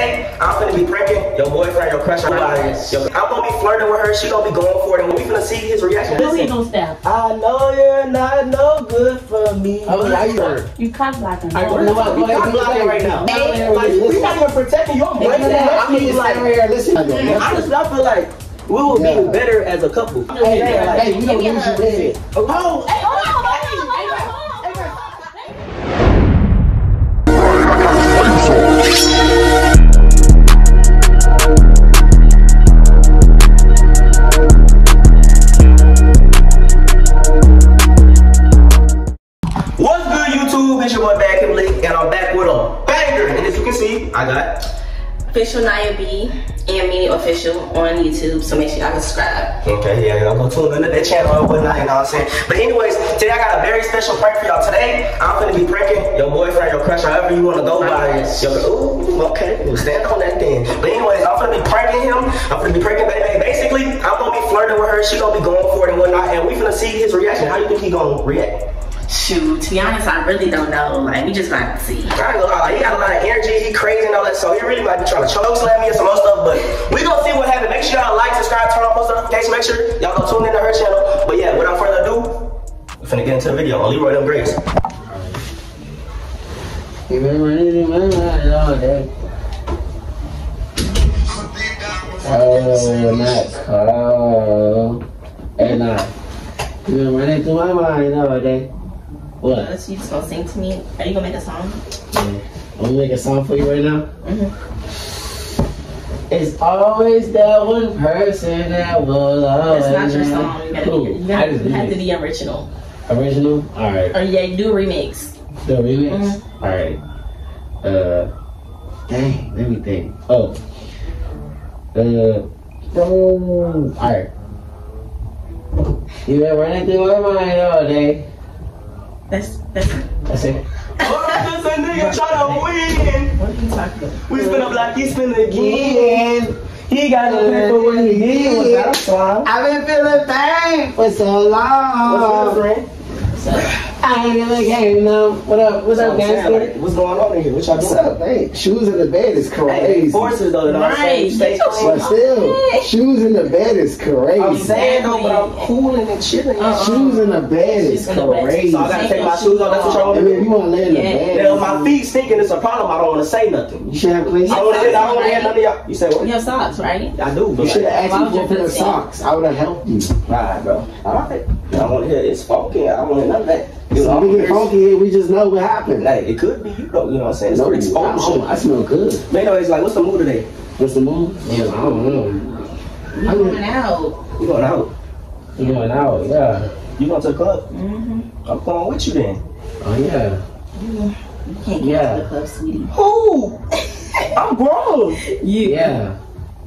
today I'm gonna be pranking your boyfriend, your crush, your body. Your, I'm gonna be flirting with her. She gonna be going for it, and we finna see his reaction. No, he Listen, gonna step. I know you're not no good for me. Oh, yeah, you heard. You cock blocking. I We're know not, what, we go ahead, not do blocking right now. Hey, Like, listen. we not even protecting your boyfriend. I'm just like, standing here listening. honestly, I feel like we will Yeah. be better as a couple. Hey, Yeah, like- hey, you know what you did. Oh, hey, Hold on, hold on, hold on, YouTube, so make sure y'all subscribe. Okay, yeah, y'all go tune into that channel and whatnot, you know what I'm saying? But anyways, today I got a very special prank for y'all. Today, I'm gonna be pranking your boyfriend, your crush, however you wanna go by. Your, ooh, okay, we'll stand on that then. But anyways, I'm gonna be pranking him. I'm gonna be pranking baby. Basically, I'm gonna be flirting with her. She gonna be going for it and whatnot, and we finna see his reaction. How do you think he gonna react? Shoot, to be honest, I really don't know. Like, we just about to see. I ain't gonna lie, like, he got a lot of energy, he crazy and all that, so he really might be trying to choke slam me and some other stuff, but we gonna see what happens. Make sure y'all like, subscribe, turn on post notifications, make sure y'all go tune into her channel. But yeah, without further ado, we're finna get into the video on Leroy Them Grace. You been running in my mind all day. Oh, not cold. Hey, nah. You been running through my mind all day. What? You just gonna sing to me. Are you gonna make a song? Yeah. I'm gonna make a song for you right now. Mm-hmm. It's always that one person that will always. That's not your song. You gotta, Who? you I gotta, just you have to be original. Original? Alright. Or yeah, do a remix. The remix? Mhm. Alright. Uh. Dang, let me think. Oh. Uh. Oh. Alright. You been running through my mind all day. That's that's That's it. Oh, this a nigga tryna win. what are you talking about? We spin up like he spin again. He got no pay for what he did. Was that a song? I've been feeling pain for so What's up, long. friend? I ain't never came no. What up? What's up, I'm gangster? like, What's going on in here? What y'all What's doing? up, hey? Shoes in the bed is Hey, crazy. forces though, you know what I'm saying? Right. Stay Get your clean. But still, shoes in the bed is crazy. I'm saying though, but I'm cooling and chilling. Uh-uh. Shoes in the bed is Shoes in bed. crazy. So I gotta take my shoes off. That's what y'all I want mean, to if you want to lay in the Yeah. bed, Now, my feet stinking, it's a problem. I don't want to say nothing. you should have clean I don't want to hear, I don't want to hear none of y'all. You say what? You have socks, right? I do, but You should have like, asked Why me for a pair of socks. I would have helped you. Right, bro. All right. I don't want to hear it's funky. I don't want to hear none of that. You So know, we get funky here, we just know what happened. Like, it could be you, though. You know what I'm saying? It's No, pretty I, don't- exposure. I smell good. But anyways, like, what's the mood today? What's the mood? Yeah, I don't know. You I going out? You going out? You going out? Yeah. You going to the club? Mm-hmm. I'm going with you then. Oh yeah. Yeah. You can't get Yeah. to the club, sweetie. Who? I'm grown. Yeah.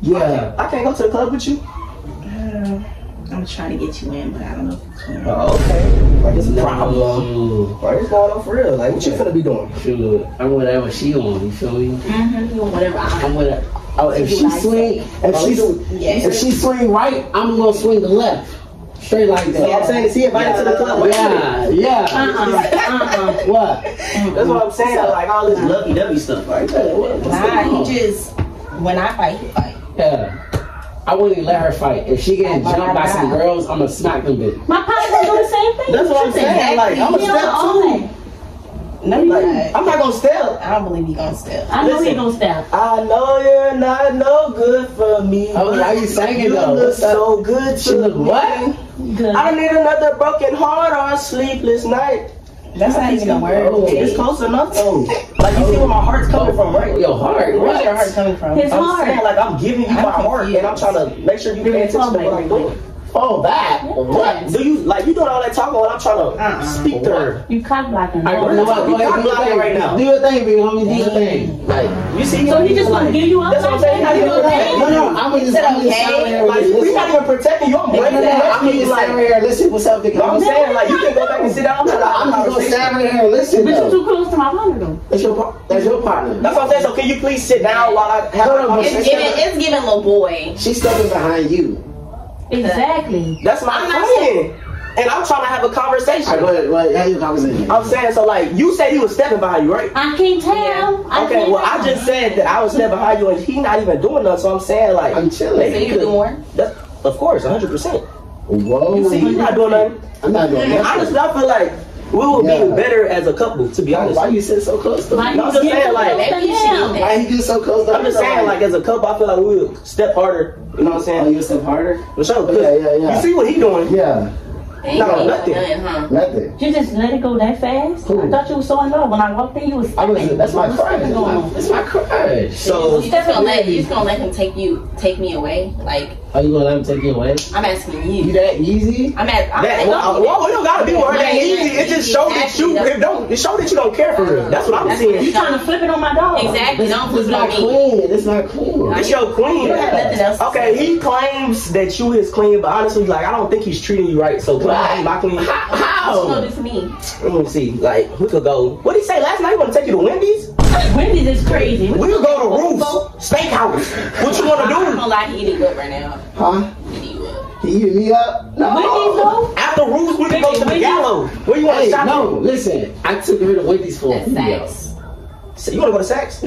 Yeah. I can't go to the club with you. Uh, I'm trying to get you in, but I don't know if you can. Oh, okay. Like, it's a problem. No. Like, what's going on for real? Like, what you finna be doing? Shoot, I'm whatever she on. You feel me? Mm-hmm. Whatever. I, I'm with. Oh, if she Like swing, if Oh, she, do- yes. if she swing right, I'm gonna swing the left, straight like So I'm that. saying, is he invited to the club? Yeah, yeah. Uh-uh. Uh-uh. What? That's what I'm saying. Like all this lovey dovey stuff. Like, what- Nah, he just when I fight, he fight. Yeah. I wouldn't even let her fight. If she getting jumped by some girls, I'm gonna smack them bitch. My partner gonna do the same thing. That's what I'm saying. Like, I'm a You know, step too. No, Like, like, I'm not gonna step. I don't believe he gonna step. I know he Listen. gonna step. I know you're not no good for me. Oh, how you singing You though? look so good She look what? Good. I need another broken heart or a sleepless night. That's not even a word. Oh. It's close enough though. Like you see where my heart's coming from, right? Oh, your heart. Where's your heart coming from? His I'm heart. saying like I'm giving you I'm my heart and I'm trying to make sure you pay attention to what I'm doing. Oh, that. What? Do you like you doing all that talking while I'm trying to Uh-uh. speak to her? You cock blocking. I don't know what. Go ahead, do right now. Do your thing, big homie. Do your thing. Like, You see? So he just gonna give you up That's what I'm like saying. that? How you doing that? no, no. I'm gonna just, said I'm just okay. stand here. Like we listen. not even protecting your No, no, boyfriend. no. I'm gonna just like, stand right here and listen. What's up, big I'm saying like you can go back and sit down. I'm just gonna stand right here and listen. But you though. too close to my partner though. That's your par- that's your partner. That's what I'm saying. So can you please sit down while I have No, a no, It's conversation? giving, it's giving little boy. She's stepping behind you. Exactly. That's my I'm not friend. and I'm trying to have a conversation. All right, go ahead. Go ahead. Have your conversation. I'm saying so like you said he was stepping behind you, right? I can't tell. I Okay, can't well tell. I just said that I was stepping behind you and he not even doing nothing. So I'm saying like I'm chilling. maybe So you could- do more? That's, of course, 100. percent Whoa. You see, he's not doing nothing. I'm not doing nothing. honestly, I feel like we would Yeah. be better as a couple. To be honest, Why you sit so close to me? No, I'm you just get saying, so like, close to maybe you should him? do Why you get so close to I'm just saying like as a couple, I feel like we would step harder. You know what I'm Oh, saying? you step harder? For sure. 'cause Yeah, yeah, yeah. You see what he doing? Yeah. Ain't No, no, nothing. nothing. Huh? Nothing. You just let it go that fast? Who? I thought you were so in love. When I walked in, you was I was. stepping. That's my What was crush. That's going my, on? that's my crush. So You just gonna let you just gonna let him take you take me away? Like Are you gonna let him take you away? I'm asking You you. that easy? I'm at. I'm that at- well, well, we don't gotta be more that Yeah, easy. It just show that you it don't it show that you don't care for real. That's what I'm That's seeing. You trying to flip it on my dog? Exactly. Don't It's put it not on me. clean. It's not clean. It's your queen. You don't have nothing else. to Okay, he claims that you his queen, but honestly, like I don't think he's treating you right. So can I be my queen? How? What you gonna do for me? Let me see. Like we could go. What did he say last night? He want to take you to Wendy's? Wendy's is crazy. We could go to Ruth's Steakhouse. What you want to do? I'm not do? gonna lie, he eating good right now. Huh? He eating good. He eating me up? No. Wendy's though? After Ruth's, we can go to the Wendy's? Gallo. Where you want to Hey, shop? no, listen. I took her to Wendy's for a That's video. facts. So you want to go to Saks?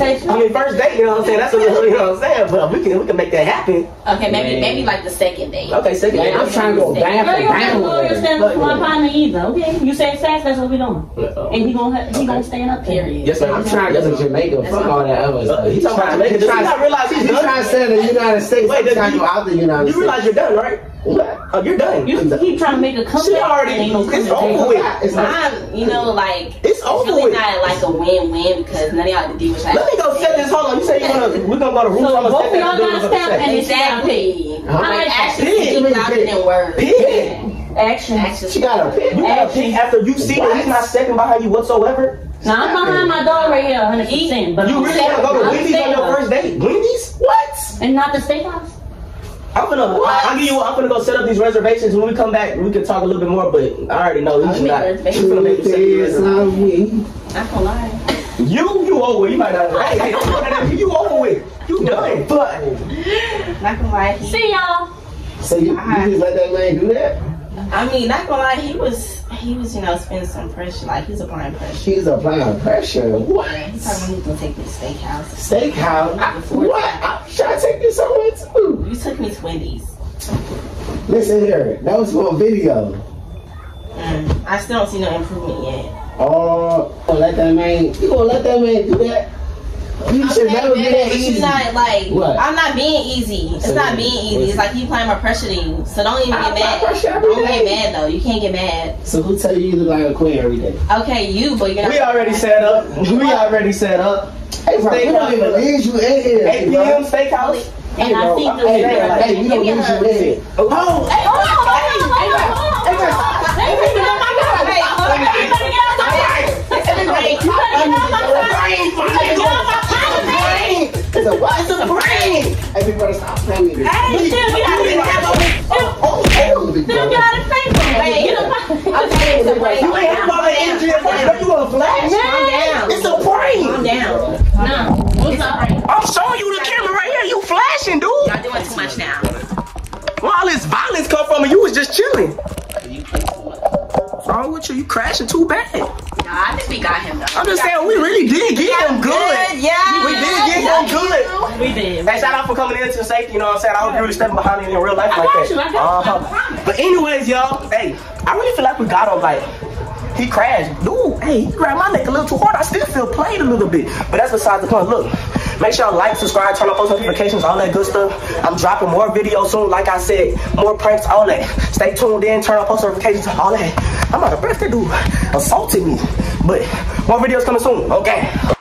Say I mean, first date. You know what I'm saying? That's what you know what I'm saying. But we can we can make that happen. Okay, maybe Man. maybe like the second date. Okay, second date. I'm trying to go down Girl, for you don't have to down blow your stand up for my partner either. Okay, you say sex, that's what we doing. And he gonna ha- he gonna stand up there. Period. Yes, ma'am. I'm trying to go to Jamaica. Fuck all that other Uh, stuff. he talking about Jamaica. Does he trying- not realize he's He's done? trying to stay in the United States. Wait, I'm does trying to he- go out the United You States. realize you're done, right? Oh, you're done. You keep trying to make a comeback. She already. no It's over with. It's not. You know, like It's over really with. not like a win-win because none of y'all to what y'all. Let me go set this. Hold on. You say you wanna? We're gonna go to Ruth's. So I'm both of y'all gotta step and Exactly. Huh? Like like actions that. speak louder than words. Pig. Action. Actions. She got a You got a pig after you see that he's not stepping behind you whatsoever. Now I'm behind my dog right here, 100. percent But You really wanna go to I'm Wendy's on your first date? Wendy's? What? and not the steakhouse. I'm gonna. I'll give you. I'm gonna go set up these reservations. When we come back, we can talk a little bit more. But I already know he's make not. reservations. He's gonna make you set these reservations. not me. Not gonna lie. You, you over with. You might not. Hey, hey, don't put that in. You over with. You done. But Not gonna lie. See y'all. So you, you just let that man do that? I mean, not gonna lie. He was he was you know spending some pressure. Like he's applying pressure. She's applying pressure. What? Yeah, he's talking about he's gonna take me to steakhouse. Steakhouse? I, what? I'm trying to take you somewhere too. You took me to Wendy's. Listen here. That was for a video. Mm, I still don't see no improvement yet. Oh, gonna let that man. You gonna let that man do that? You should never be baby, that but easy. you're not like What? I'm not being easy. It's So not being easy. It's like he applying more pressure to you. So don't even get apply mad. pressure every Don't day. get mad though. You can't get mad. So who tell you you look like a queen every day? Okay, you, but you're not. we already set up. We already set up. Hey, bro, we don't even need you in here. 8 p.m. steakhouse. And I bro, see hey, the hey, like, hey, we don't need you in here. Oh, Hey, hold on, hold on, hold on, hold on. Hey, hey, hey, oh my God. Hey, hold on. You better get out my face. You better get out my face. You better get out my face. It's a what? It's a brain. Hey, big brother, stop playing with me. Hey, still get out of his face. Oh, oh, big Still brother. get out of his face. Hey, Get up my Okay, it's a brain. You ain't have all that energy at first. Don't you to flash? Calm down. It's a prank. Calm down. No, what's up? I'm showing you the camera right here. You flashing, dude. Y'all doing too much now. Where all this violence come from and you was just chilling. What's wrong with you? You crashing too bad. Nah, I think we got him though. I'm just saying, we really did get him good. Yeah. We did get him good. We did. Hey, shout out for coming into safety, you know what I'm saying? I hope you really stepping behind me in real life I like that. you, I got Uh-huh. promise. But anyways, y'all, hey, I really feel like we got him like he crashed. Dude, hey, he grabbed my neck a little too hard. I still feel played a little bit. But that's besides the point. Look, make sure y'all like, subscribe, turn on post notifications, all that good stuff. I'm dropping more videos soon, like I said, more pranks, all that. Stay tuned in, turn on post notifications, all that. I'm of breath, that dude assaulted me. But more videos coming soon, okay?